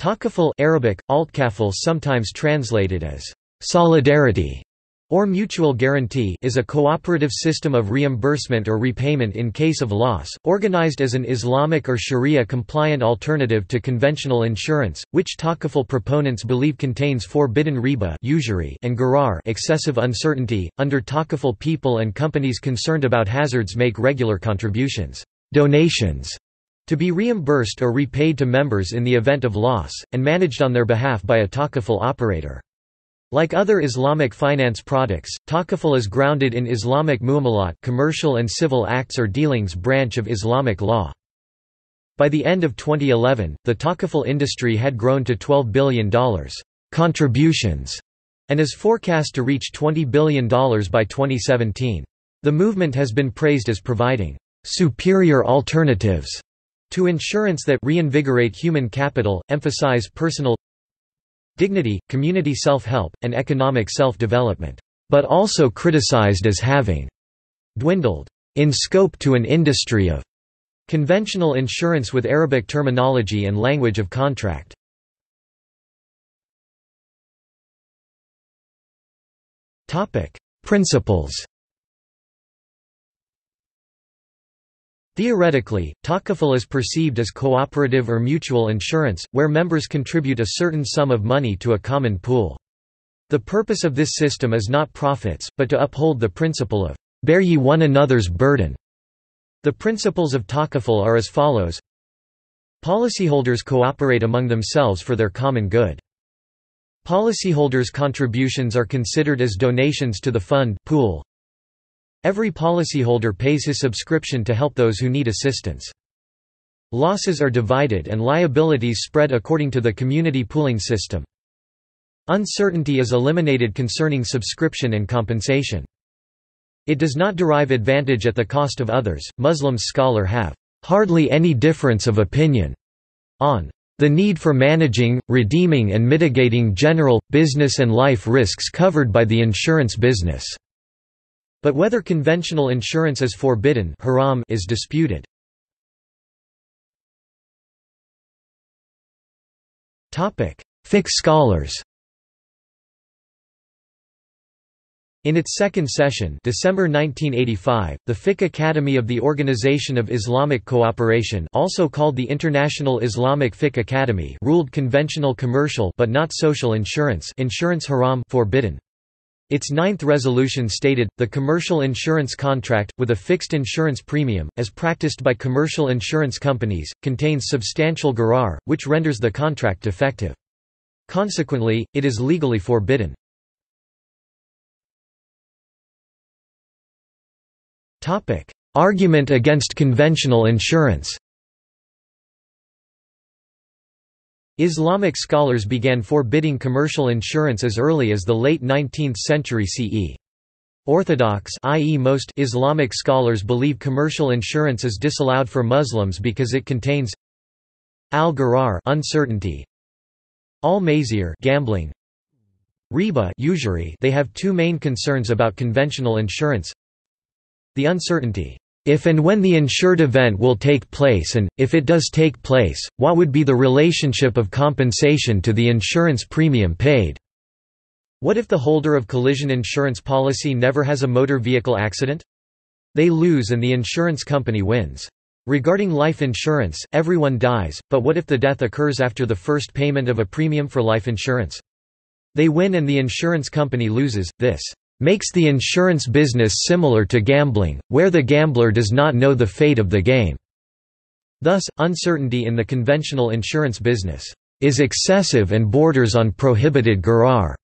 Takaful Arabic, altkaful sometimes translated as solidarity or mutual guarantee is a cooperative system of reimbursement or repayment in case of loss, organized as an Islamic or Sharia-compliant alternative to conventional insurance, which Takaful proponents believe contains forbidden riba usury and gharar excessive uncertainty. Under Takaful people and companies concerned about hazards make regular contributions donations to be reimbursed or repaid to members in the event of loss, and managed on their behalf by a Takaful operator. Like other Islamic finance products, Takaful is grounded in Islamic muamalat commercial and civil acts or dealings branch of Islamic law. By the end of 2011, the Takaful industry had grown to $12 billion contributions and is forecast to reach $20 billion by 2017. The movement has been praised as providing superior alternatives to insurance that reinvigorate human capital, emphasize personal dignity, community self-help, and economic self-development, but also criticized as having dwindled in scope to an industry of conventional insurance with Arabic terminology and language of contract. Principles Theoretically, Takaful is perceived as cooperative or mutual insurance, where members contribute a certain sum of money to a common pool. The purpose of this system is not profits, but to uphold the principle of, "'Bear ye one another's burden'". The principles of Takaful are as follows Policyholders cooperate among themselves for their common good. Policyholders' contributions are considered as donations to the fund pool, Every policyholder pays his subscription to help those who need assistance. Losses are divided and liabilities spread according to the community pooling system. Uncertainty is eliminated concerning subscription and compensation. It does not derive advantage at the cost of others. Muslims scholar have hardly any difference of opinion on the need for managing, redeeming and mitigating general, business and life risks covered by the insurance business. But whether conventional insurance is forbidden haram is disputed. Fiqh scholars In its second session December 1985, the Fiqh Academy of the Organization of Islamic Cooperation also called the International Islamic Fiqh Academy ruled conventional commercial but not social insurance insurance haram forbidden. Its ninth resolution stated, the commercial insurance contract, with a fixed insurance premium, as practiced by commercial insurance companies, contains substantial gharar, which renders the contract defective. Consequently, it is legally forbidden. Argument against conventional insurance Islamic scholars began forbidding commercial insurance as early as the late 19th century CE. Orthodox i.e. most Islamic scholars believe commercial insurance is disallowed for Muslims because it contains al-gharar uncertainty, al-maisir gambling, riba usury. They have two main concerns about conventional insurance. The uncertainty if and when the insured event will take place and, if it does take place, what would be the relationship of compensation to the insurance premium paid? What if the holder of collision insurance policy never has a motor vehicle accident? They lose and the insurance company wins. Regarding life insurance, everyone dies, but what if the death occurs after the first payment of a premium for life insurance? They win and the insurance company loses, this makes the insurance business similar to gambling, where the gambler does not know the fate of the game. Thus, uncertainty in the conventional insurance business is excessive and borders on prohibited gharar.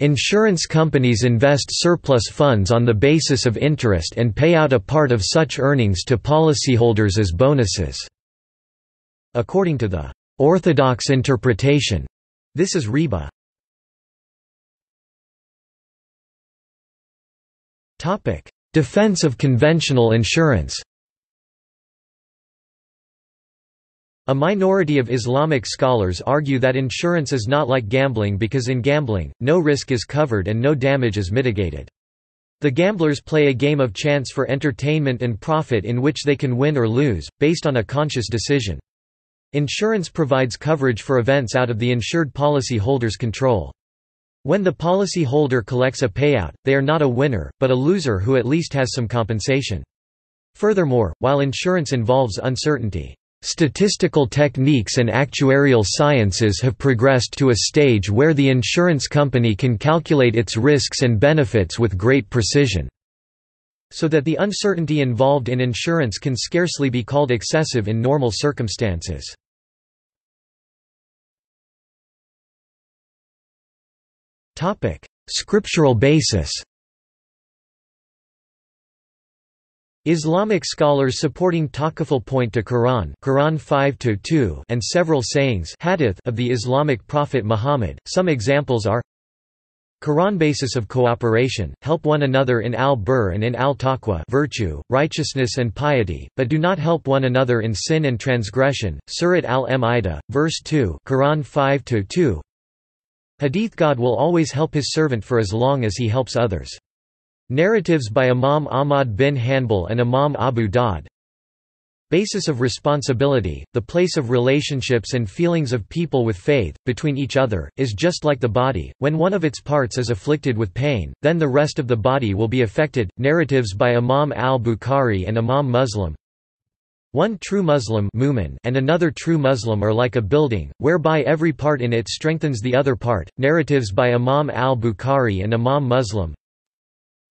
Insurance companies invest surplus funds on the basis of interest and pay out a part of such earnings to policyholders as bonuses. According to the orthodox interpretation, this is riba. Defense of conventional insurance A minority of Islamic scholars argue that insurance is not like gambling because in gambling, no risk is covered and no damage is mitigated. The gamblers play a game of chance for entertainment and profit in which they can win or lose, based on a conscious decision. Insurance provides coverage for events out of the insured policy holder's control. When the policy holder collects a payout, they are not a winner, but a loser who at least has some compensation. Furthermore, while insurance involves uncertainty, statistical techniques and actuarial sciences have progressed to a stage where the insurance company can calculate its risks and benefits with great precision, so that the uncertainty involved in insurance can scarcely be called excessive in normal circumstances. Topic: Scriptural basis. Islamic scholars supporting Takaful point to Quran, Quran 5 and several sayings hadith of the Islamic prophet Muhammad. Some examples are Quran basis of cooperation, help one another in al-birr and in al-taqwa virtue, righteousness and piety, but do not help one another in sin and transgression. Surat al-Ma'idah, verse 2 Quran 5 Hadith God will always help his servant for as long as he helps others. Narratives by Imam Ahmad bin Hanbal and Imam Abu Dawud Basis of responsibility, the place of relationships and feelings of people with faith, between each other, is just like the body, when one of its parts is afflicted with pain, then the rest of the body will be affected. Narratives by Imam al-Bukhari and Imam Muslim one true Muslim and another true Muslim are like a building, whereby every part in it strengthens the other part. Narratives by Imam al-Bukhari and Imam Muslim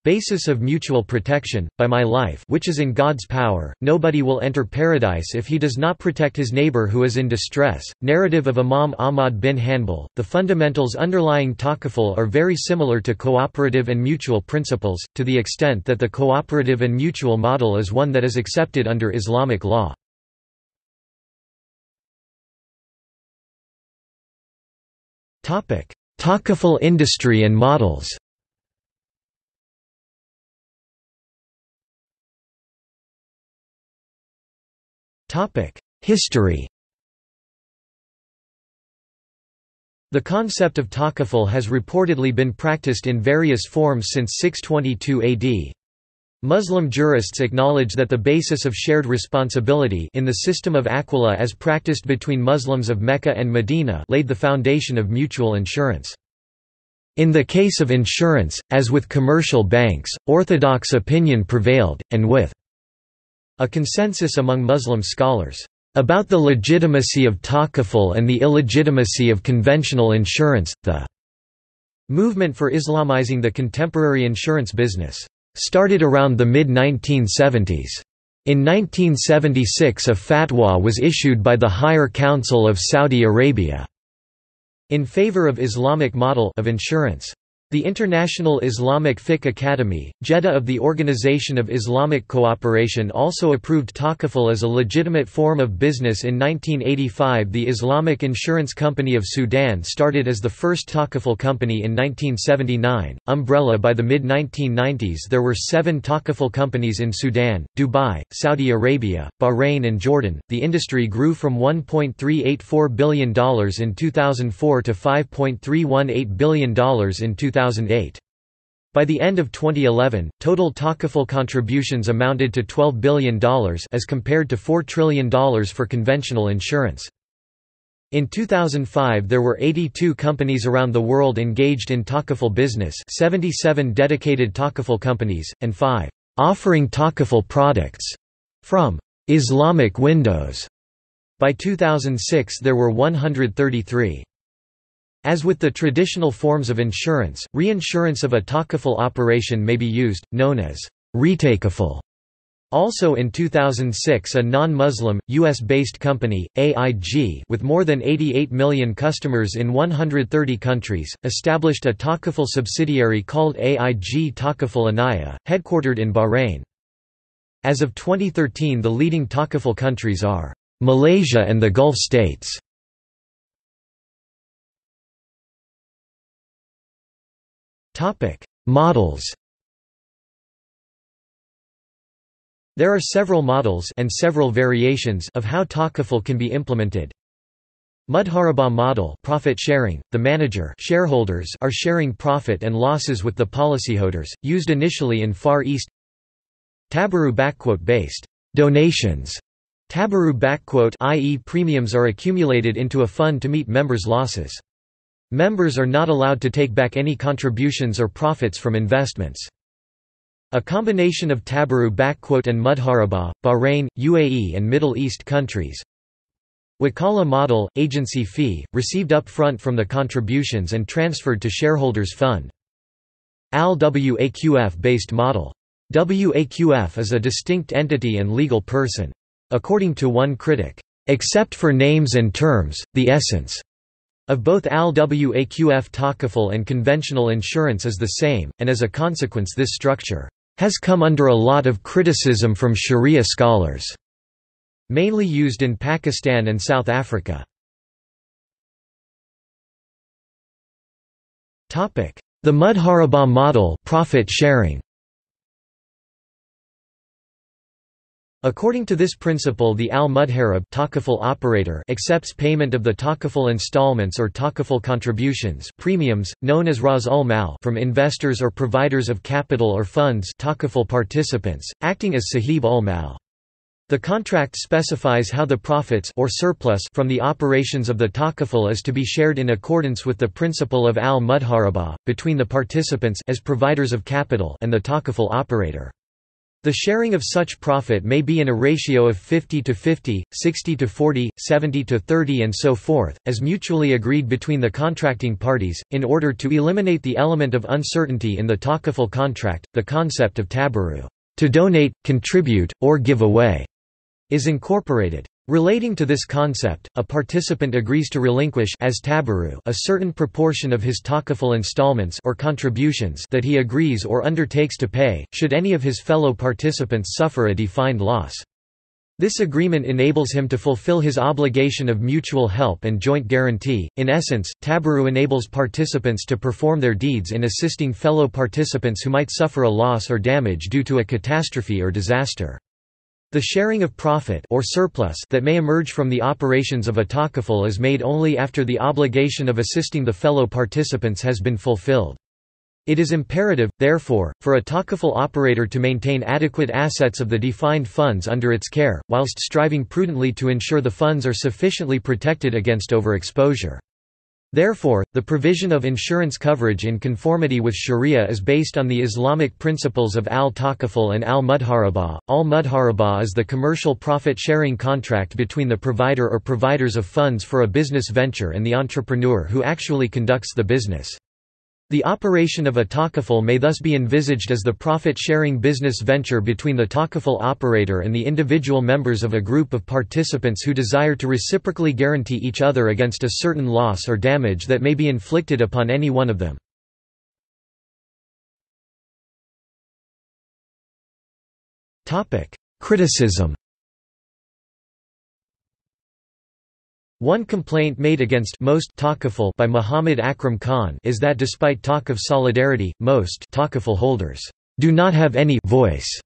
Basis of mutual protection, by my life which is in God's power, nobody will enter paradise if he does not protect his neighbor who is in distress. Narrative of Imam Ahmad bin Hanbal The fundamentals underlying takaful are very similar to cooperative and mutual principles, to the extent that the cooperative and mutual model is one that is accepted under Islamic law. Takaful industry and models History The concept of takaful has reportedly been practiced in various forms since 622 AD. Muslim jurists acknowledge that the basis of shared responsibility in the system of Aqila as practiced between Muslims of Mecca and Medina laid the foundation of mutual insurance. In the case of insurance, as with commercial banks, orthodox opinion prevailed, and with a consensus among Muslim scholars about the legitimacy of takaful and the illegitimacy of conventional insurance. The movement for Islamizing the contemporary insurance business started around the mid 1970s. In 1976 a fatwa was issued by the Higher Council of Saudi Arabia in favor of Islamic model of insurance. The International Islamic Fiqh Academy, Jeddah of the Organization of Islamic Cooperation also approved takaful as a legitimate form of business in 1985 The Islamic Insurance Company of Sudan started as the first takaful company in 1979. Umbrella by the mid-1990s there were seven takaful companies in Sudan, Dubai, Saudi Arabia, Bahrain and Jordan. The industry grew from $1.384 billion in 2004 to $5.318 billion in 2000 2008. By the end of 2011, total takaful contributions amounted to $12 billion as compared to $4 trillion for conventional insurance. In 2005 there were 82 companies around the world engaged in takaful business 77 dedicated takaful companies, and 5 offering takaful products from Islamic Windows. By 2006 there were 133. As with the traditional forms of insurance, reinsurance of a takaful operation may be used, known as retakaful. Also in 2006 a non-Muslim, U.S.-based company, AIG with more than 88 million customers in 130 countries, established a takaful subsidiary called AIG Takaful Enaya, headquartered in Bahrain. As of 2013 the leading takaful countries are Malaysia and the Gulf states. Topic: Models. There are several models and several variations of how takaful can be implemented. Mudharaba model profit sharing, the manager shareholders are sharing profit and losses with the policyholders, used initially in Far East Tabaru based donations Tabaru i.e. premiums are accumulated into a fund to meet members' losses. Members are not allowed to take back any contributions or profits from investments. A combination of Tabaru backquote and Mudharaba, Bahrain, UAE and Middle East countries. Wakala model, agency fee, received up front from the contributions and transferred to shareholders' fund. Al-WAQF-based model. WAQF is a distinct entity and legal person. According to one critic, "...except for names and terms, the essence." Of both Al-Waqf Takaful and conventional insurance is the same, and as a consequence this structure has come under a lot of criticism from Sharia scholars, mainly used in Pakistan and South Africa. The Mudharaba model profit sharing. According to this principle the al-Mudharib operator accepts payment of the takaful installments or takaful contributions premiums, known as ras ul mal from investors or providers of capital or funds takaful participants, acting as sahib ul mal. The contract specifies how the profits or surplus from the operations of the takaful is to be shared in accordance with the principle of al-Mudharaba, between the participants as providers of capital and the takaful operator. The sharing of such profit may be in a ratio of 50 to 50, 60 to 40, 70 to 30 and so forth, as mutually agreed between the contracting parties. In order to eliminate the element of uncertainty in the takaful contract, the concept of tabaru, to donate, contribute, or give away, is incorporated. Relating to this concept, a participant agrees to relinquish as tabaru a certain proportion of his takaful installments or contributions that he agrees or undertakes to pay, should any of his fellow participants suffer a defined loss. This agreement enables him to fulfill his obligation of mutual help and joint guarantee. In essence, tabaru enables participants to perform their deeds in assisting fellow participants who might suffer a loss or damage due to a catastrophe or disaster. The sharing of profit or surplus that may emerge from the operations of a takaful is made only after the obligation of assisting the fellow participants has been fulfilled. It is imperative, therefore, for a takaful operator to maintain adequate assets of the defined funds under its care, whilst striving prudently to ensure the funds are sufficiently protected against overexposure. Therefore, the provision of insurance coverage in conformity with sharia is based on the Islamic principles of al-takaful and al-mudharaba. Al-mudharaba is the commercial profit-sharing contract between the provider or providers of funds for a business venture and the entrepreneur who actually conducts the business. The operation of a takaful may thus be envisaged as the profit-sharing business venture between the takaful operator and the individual members of a group of participants who desire to reciprocally guarantee each other against a certain loss or damage that may be inflicted upon any one of them. Criticism One complaint made against most takaful by Muhammad Akram Khan is that despite talk of solidarity, most takaful holders do not have any voice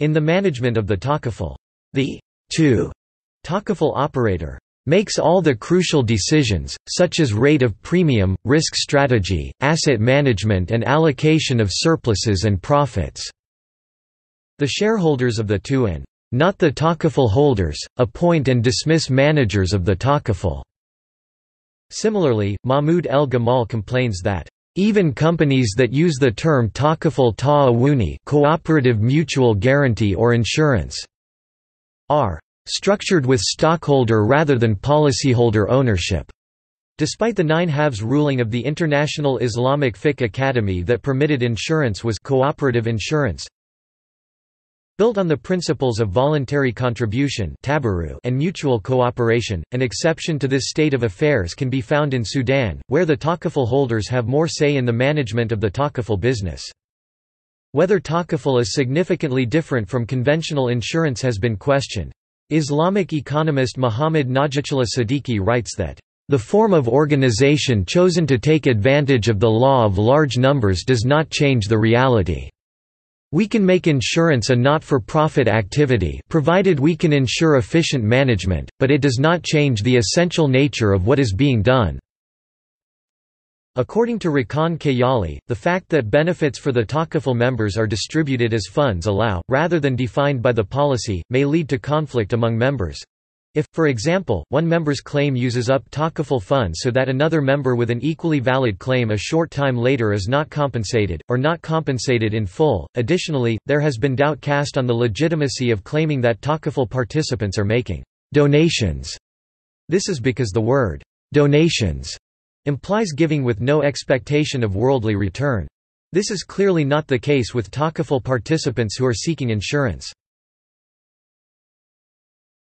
in the management of the takaful. The two takaful operator makes all the crucial decisions, such as rate of premium, risk strategy, asset management and allocation of surpluses and profits. The shareholders of the two and not the takaful holders, appoint and dismiss managers of the takaful. Similarly, Mahmoud El Gamal complains that even companies that use the term takaful ta'awuni cooperative mutual guarantee or insurance are structured with stockholder rather than policyholder ownership. Despite the nine halves ruling of the International Islamic Fiqh Academy that permitted insurance was cooperative insurance, Built on the principles of voluntary contribution and mutual cooperation, an exception to this state of affairs can be found in Sudan, where the takaful holders have more say in the management of the takaful business. Whether takaful is significantly different from conventional insurance has been questioned. Islamic economist Muhammad Najatullah Siddiqui writes that, "...the form of organization chosen to take advantage of the law of large numbers does not change the reality." We can make insurance a not-for-profit activity provided we can ensure efficient management, but it does not change the essential nature of what is being done. According to Rakan Kayali, the fact that benefits for the Takaful members are distributed as funds allow, rather than defined by the policy, may lead to conflict among members. If, for example, one member's claim uses up Takaful funds so that another member with an equally valid claim a short time later is not compensated, or not compensated in full. Additionally, there has been doubt cast on the legitimacy of claiming that Takaful participants are making donations. This is because the word donations implies giving with no expectation of worldly return. This is clearly not the case with Takaful participants who are seeking insurance.